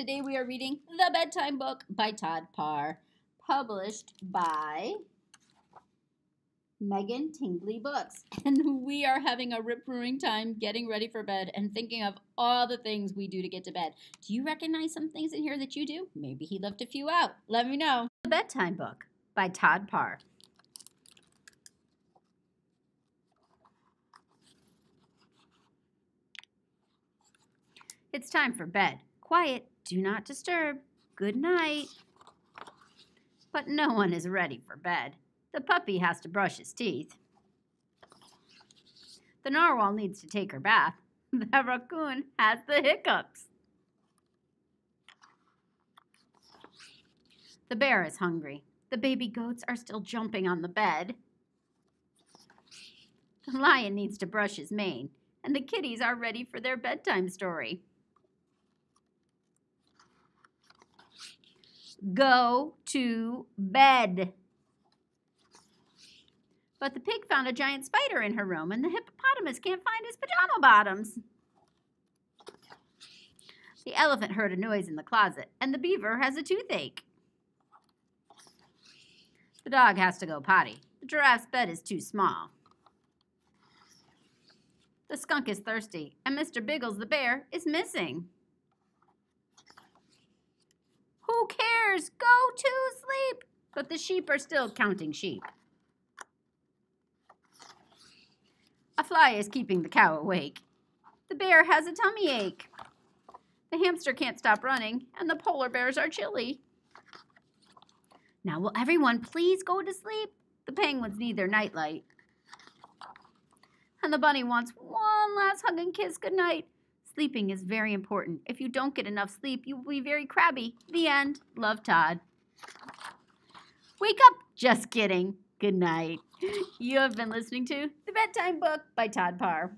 Today we are reading The Bedtime Book by Todd Parr, published by Megan Tingley Books. And we are having a rip roaring time getting ready for bed and thinking of all the things we do to get to bed. Do you recognize some things in here that you do? Maybe he left a few out. Let me know. The Bedtime Book by Todd Parr. It's time for bed. Quiet, do not disturb. Good night. But no one is ready for bed. The puppy has to brush his teeth. The narwhal needs to take her bath. The raccoon has the hiccups. The bear is hungry. The baby goats are still jumping on the bed. The lion needs to brush his mane, and the kitties are ready for their bedtime story. Go to bed. But the pig found a giant spider in her room, and the hippopotamus can't find his pajama bottoms. The elephant heard a noise in the closet, and the beaver has a toothache. The dog has to go potty. The giraffe's bed is too small. The skunk is thirsty, and Mr. Biggles the bear is missing. Who cares? Go to sleep. But the sheep are still counting sheep. A fly is keeping the cow awake. The bear has a tummy ache. The hamster can't stop running, and the polar bears are chilly. Now, will everyone please go to sleep? The penguins need their nightlight. And the bunny wants one last hug and kiss goodnight. Sleeping is very important. If you don't get enough sleep, you will be very crabby. The end. Love, Todd. Wake up! Just kidding. Good night. You have been listening to The Bedtime Book by Todd Parr.